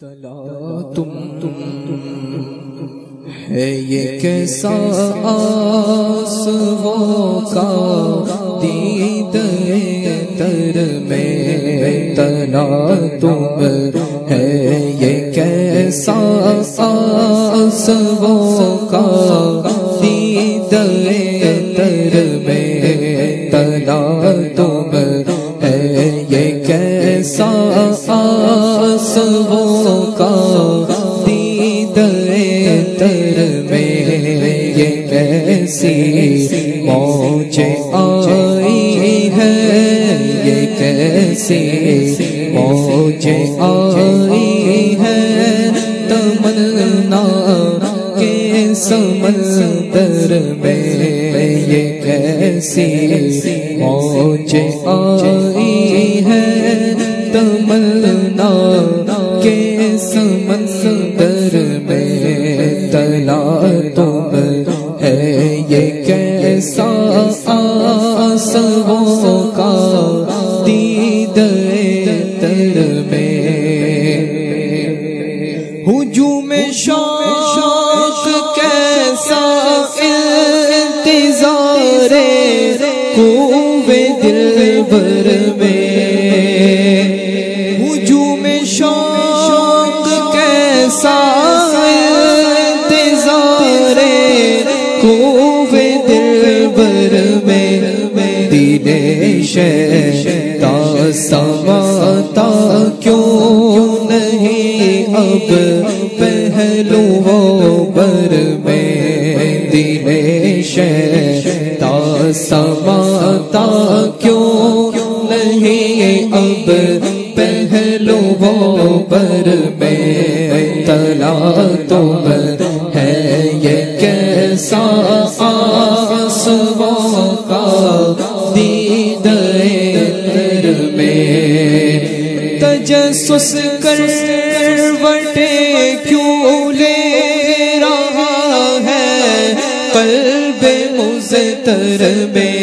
तला तुम तुम है ये कैसा आसवों का दीद तर में तला तुम है ये कैसा आसवों का दीद तर में तला तुम है ये कैसा आसवों का कैसी मौजे आई है ये कैसी? मौजे आई है तमन्ना के समंदर में ये कैसी? मौजे आई है तमन्ना के समंदर में तला में हुजूम शौक कैसा इंतज़ार कुवे दिल भर में। हुजूम शौक कैसा इंतज़ार कुवे दिल भर में। दिले शैता समाता क्यों नहीं अब? समाता क्यों नहीं? अब पहलू वो बर में तला तुम है ये कैसा आसवों में? तजसुस कर वटे क्यों ले रहा है? कल्ब मुजतर में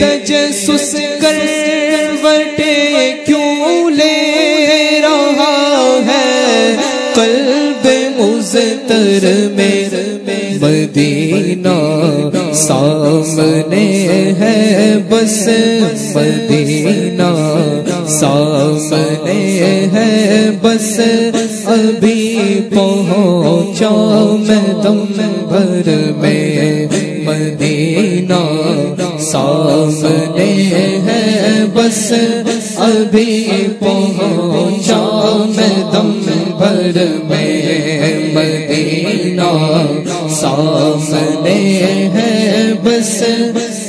तजसुस कर वटे क्यों ले रहा है? कल्ब मुजतर में मदीना सामने है। बस मदीना सामने है। बस अभी पहुँचा मैं दम भर में। सामने है बस, अभी पहुँचा मैं दम भर में मदीना। सामने है बस,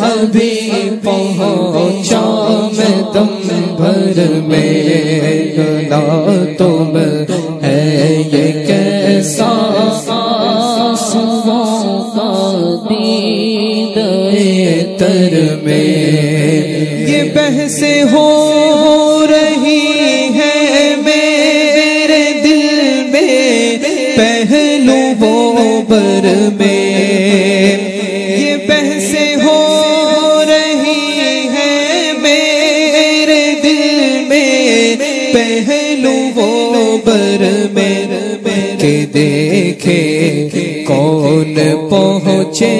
अभी पहुँचा मैं दम भर में। गला तुम बहसे हो रही है मेरे दिल में, पहलू वो बर में। ये बहसे हो रही है मेरे दिल में, पहलू वो बर में। के देखे कौन पहुँचे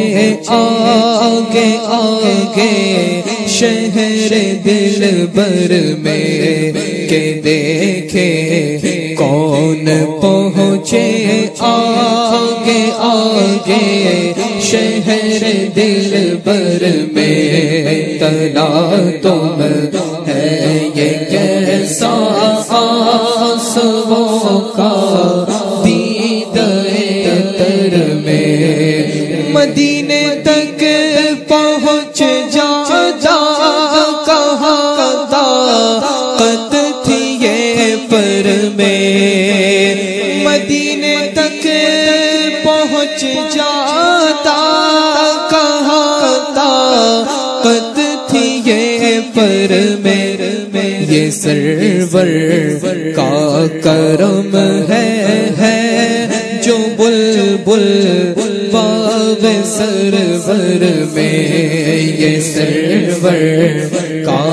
आगे आगे। शहर दिल बर में के देखे कौन पहुँचे आगे आगे? शहर दिल बर में तला तुम है ये कैसा आसवों का दीद तर में मदीने तक तक पहुँच जाता कहा कत थी ये पर मेरे में। ये सरवर का करम है है, जो बुलबुल बाग सरवर में। ये सरवर का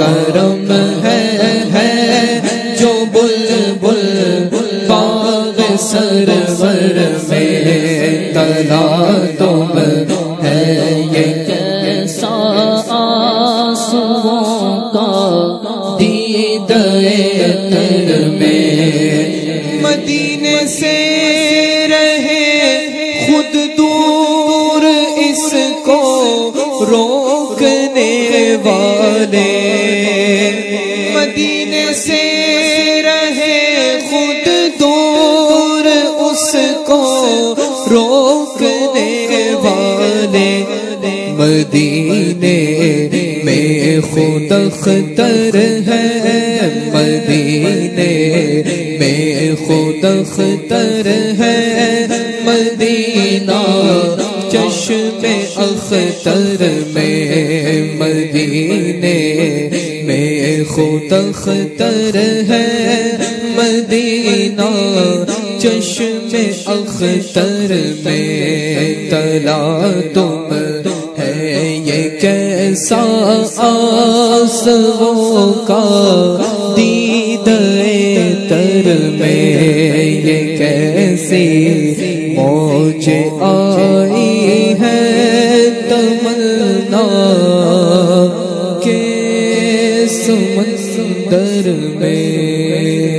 करम है। आंसुओं का दीदे तर में। मदीने से रहे खुद दूर इसको रोकने वाले। मदीने से रहे खुद दूर उसको रोकने वाले। मदीने खुद अख्तर है मदीने में खुद अख्तर है मदीना चश्मे अख्तर में मदीने में खुद अख्तर है मदीना चश्मे अख्तर में तला तुम कैसा आसवों का दीदे तर में ये कैसे मौज आई है तमन्ना के समंदर में?